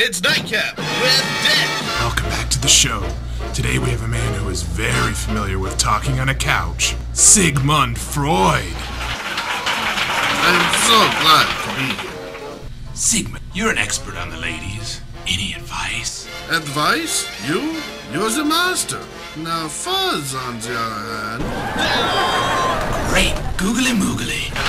It's Nightcap with Dick. Welcome back to the show. Today we have a man who is very familiar with talking on a couch Sigmund Freud. I'm so glad to be here. Sigmund, you're an expert on the ladies. Any advice? Advice? You? You're the master. Now Fuzz, on the other hand. Great, googly moogly.